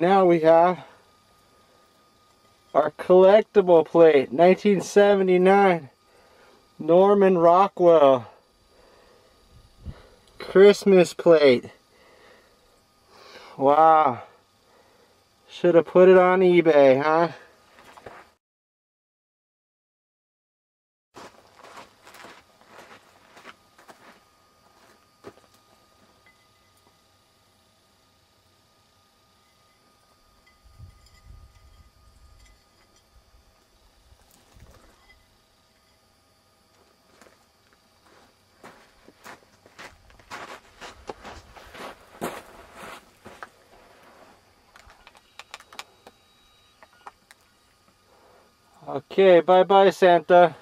Now we have our collectible plate, 1979, Norman Rockwell. Christmas plate. Wow. Should have put it on eBay, huh? Okay, bye-bye Santa.